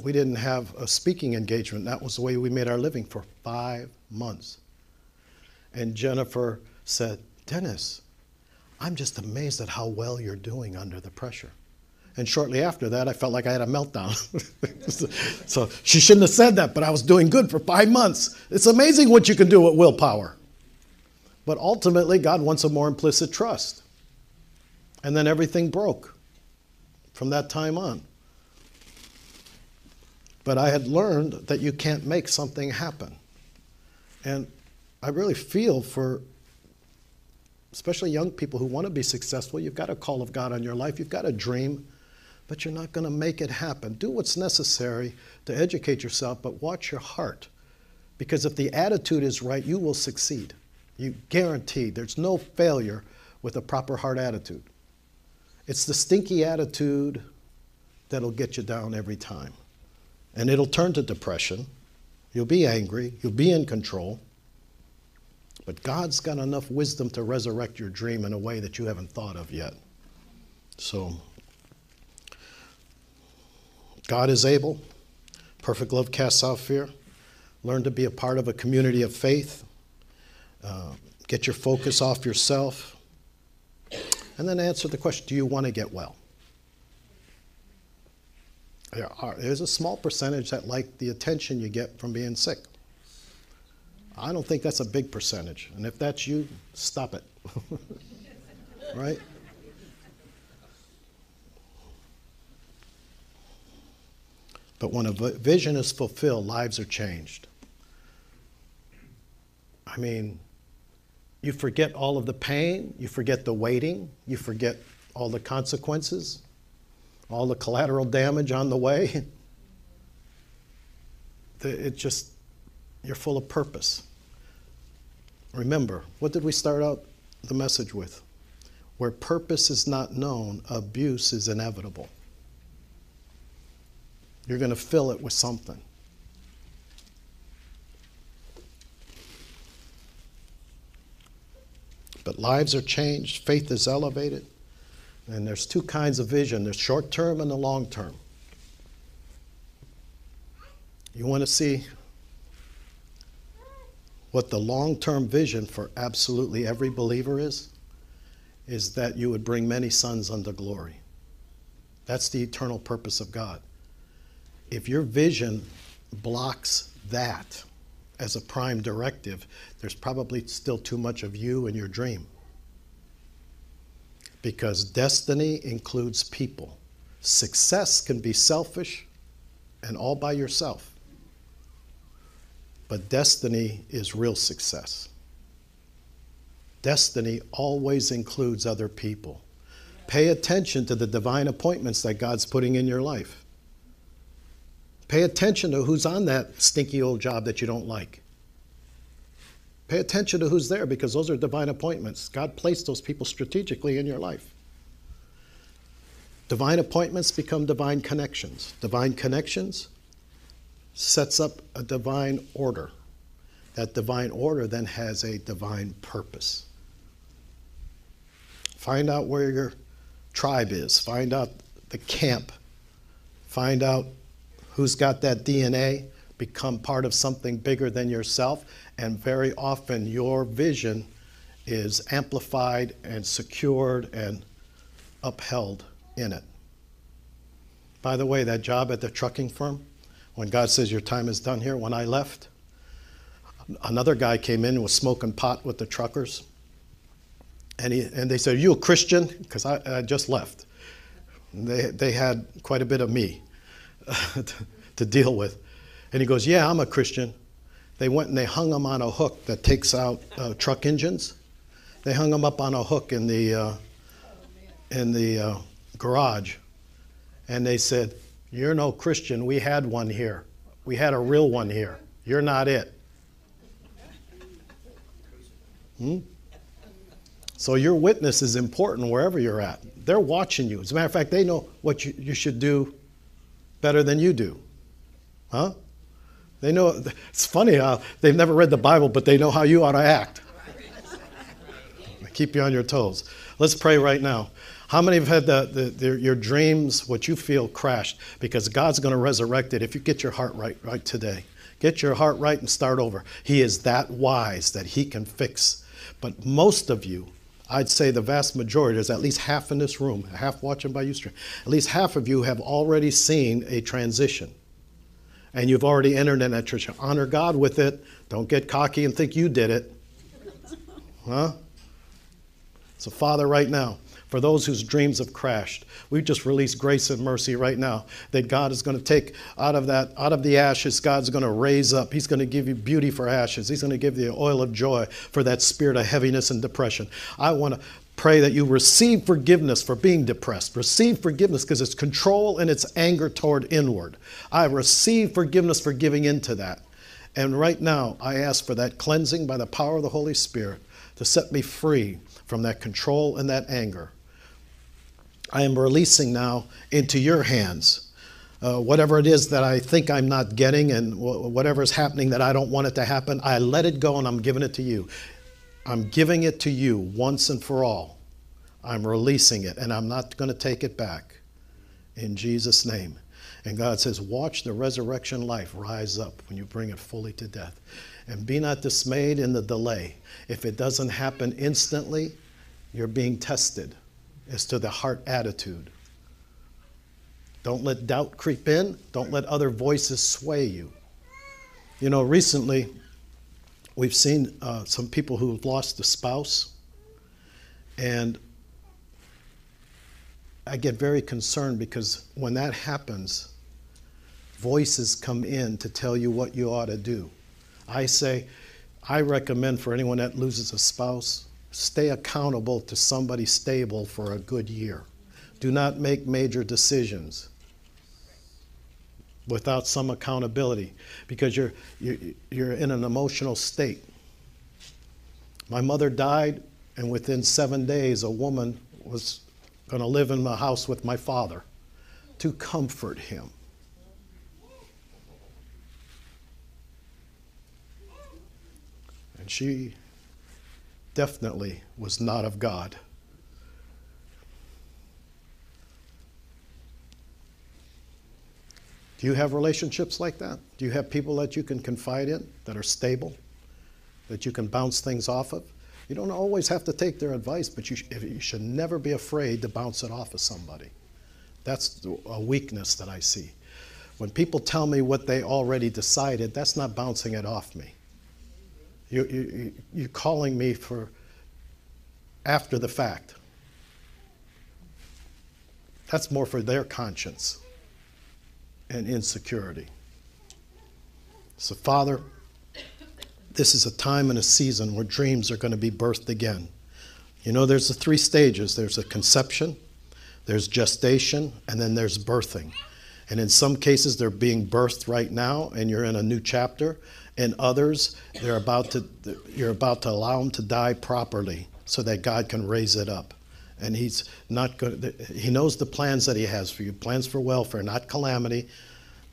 we didn't have a speaking engagement? That was the way we made our living for five months. And Jennifer said, Dennis, I'm just amazed at how well you're doing under the pressure. And shortly after that, I felt like I had a meltdown. [LAUGHS] so she shouldn't have said that, but I was doing good for five months. It's amazing what you can do with willpower. But ultimately, God wants a more implicit trust. And then everything broke from that time on. But I had learned that you can't make something happen. And I really feel for especially young people who want to be successful. You've got a call of God on your life, you've got a dream but you're not going to make it happen. Do what's necessary to educate yourself, but watch your heart. Because if the attitude is right, you will succeed. You guaranteed. There's no failure with a proper heart attitude. It's the stinky attitude that'll get you down every time. And it'll turn to depression. You'll be angry. You'll be in control. But God's got enough wisdom to resurrect your dream in a way that you haven't thought of yet. So God is able. Perfect love casts out fear. Learn to be a part of a community of faith. Uh, get your focus off yourself. And then answer the question do you want to get well? There are, there's a small percentage that like the attention you get from being sick. I don't think that's a big percentage. And if that's you, stop it. [LAUGHS] right? But when a vision is fulfilled, lives are changed. I mean, you forget all of the pain, you forget the waiting, you forget all the consequences, all the collateral damage on the way. [LAUGHS] It just, you're full of purpose. Remember, what did we start out the message with? Where purpose is not known, abuse is inevitable. You're going to fill it with something. But lives are changed, faith is elevated, and there's two kinds of vision there's short term and the long term. You want to see what the long term vision for absolutely every believer is? Is that you would bring many sons unto glory. That's the eternal purpose of God if your vision blocks that as a prime directive, there's probably still too much of you in your dream. Because destiny includes people. Success can be selfish and all by yourself. But destiny is real success. Destiny always includes other people. Pay attention to the divine appointments that God's putting in your life. Pay attention to who's on that stinky old job that you don't like. Pay attention to who's there because those are divine appointments. God placed those people strategically in your life. Divine appointments become divine connections. Divine connections sets up a divine order. That divine order then has a divine purpose. Find out where your tribe is, find out the camp, find out who's got that DNA become part of something bigger than yourself. And very often, your vision is amplified and secured and upheld in it. By the way, that job at the trucking firm, when God says your time is done here, when I left, another guy came in and was smoking pot with the truckers. And, he, and they said, Are you a Christian? Because I, I, just left. And they, they had quite a bit of me [LAUGHS] to deal with. And he goes, Yeah, I'm a Christian. They went and they hung him on a hook that takes out uh, truck engines. They hung him up on a hook in the, uh, in the uh, garage. And they said, You're no Christian. We had one here. We had a real one here. You're not it. Hmm? So your witness is important wherever you're at. They're watching you. As a matter of fact, they know what you, you should do better than you do. Huh? They know, it's funny how they've never read the Bible, but they know how you ought to act. Keep you on your toes. Let's pray right now. How many have had the, the, the, your dreams, what you feel, crashed? Because God's going to resurrect it if you get your heart right, right today. Get your heart right and start over. He is that wise that He can fix. But most of you, I'd say the vast majority, there's at least half in this room, half watching by Ustream, at least half of you have already seen a transition. And you've already entered in that church. Honor God with it. Don't get cocky and think you did it. Huh? So, Father, right now, for those whose dreams have crashed. We just release grace and mercy right now that God is going to take out of that, out of the ashes, God's going to raise up. He's going to give you beauty for ashes. He's going to give you oil of joy for that spirit of heaviness and depression. I want to pray that you receive forgiveness for being depressed. Receive forgiveness because it's control and it's anger toward inward. I receive forgiveness for giving into that. And right now, I ask for that cleansing by the power of the Holy Spirit to set me free from that control and that anger. I am releasing now into your hands. Uh, whatever it is that I think I'm not getting and whatever is happening that I don't want it to happen, I let it go and I'm giving it to you. I'm giving it to you once and for all. I'm releasing it and I'm not going to take it back. In Jesus' name. And God says, Watch the resurrection life rise up when you bring it fully to death. And be not dismayed in the delay. If it doesn't happen instantly, you're being tested as to the heart attitude. Don't let doubt creep in. Don't let other voices sway you. You know, recently we've seen uh, some people who've lost a spouse, and I get very concerned because when that happens, voices come in to tell you what you ought to do. I say, I recommend for anyone that loses a spouse, stay accountable to somebody stable for a good year. Do not make major decisions without some accountability because you're, you're in an emotional state. My mother died, and within seven days, a woman was going to live in the house with my father to comfort him. And she definitely was not of God. Do you have relationships like that? Do you have people that you can confide in that are stable, that you can bounce things off of? You don't always have to take their advice, but you, sh- you should never be afraid to bounce it off of somebody. That's a weakness that I see. When people tell me what they already decided, that's not bouncing it off me. You, you, you're calling me for after the fact. That's more for their conscience and insecurity. So, Father, this is a time and a season where dreams are going to be birthed again. You know, there's the three stages there's a conception, there's gestation, and then there's birthing. And in some cases, they're being birthed right now, and you're in a new chapter and others they're about to you're about to allow them to die properly so that God can raise it up. And he's not good he knows the plans that he has for you, plans for welfare, not calamity,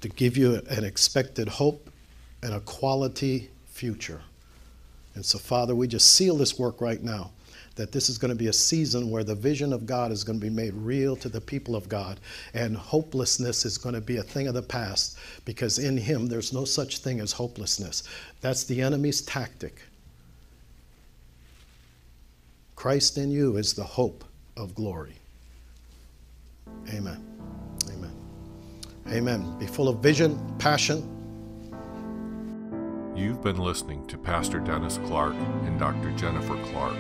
to give you an expected hope and a quality future. And so Father, we just seal this work right now that this is going to be a season where the vision of God is going to be made real to the people of God, and hopelessness is going to be a thing of the past because in Him there's no such thing as hopelessness. That's the enemy's tactic. Christ in you is the hope of glory. Amen. Amen. Amen. Be full of vision, passion. You've been listening to Pastor Dennis Clark and Dr. Jennifer Clark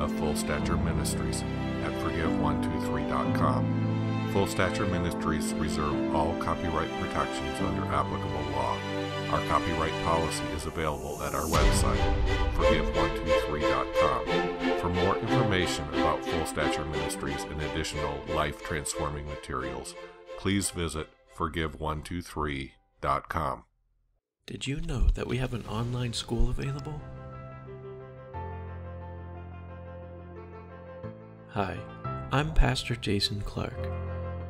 of Full Stature Ministries at Forgive123.com. Full Stature Ministries reserve all copyright protections under applicable law. Our copyright policy is available at our website, forgive123.com. For more information about Full Stature Ministries and additional life transforming materials, please visit forgive123.com. Did you know that we have an online school available? Hi, I'm Pastor Jason Clark.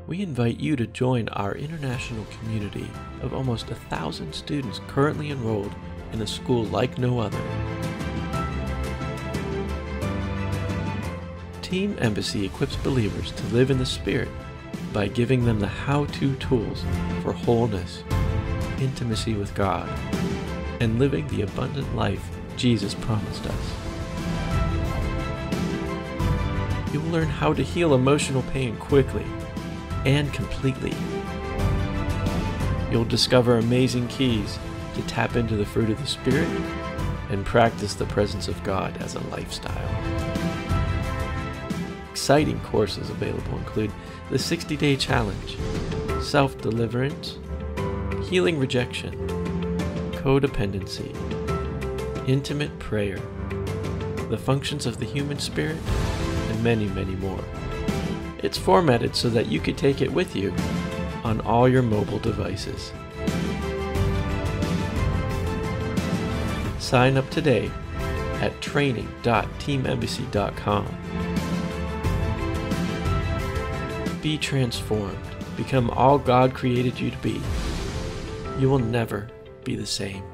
We invite you to join our international community of almost a thousand students currently enrolled in a school like no other. Team Embassy equips believers to live in the Spirit by giving them the how to tools for wholeness, intimacy with God, and living the abundant life Jesus promised us. Learn how to heal emotional pain quickly and completely. You'll discover amazing keys to tap into the fruit of the Spirit and practice the presence of God as a lifestyle. Exciting courses available include the 60 Day Challenge, Self Deliverance, Healing Rejection, Codependency, Intimate Prayer, The Functions of the Human Spirit, many, many more. It's formatted so that you could take it with you on all your mobile devices. Sign up today at training.teamembassy.com. Be transformed. Become all God created you to be. You will never be the same.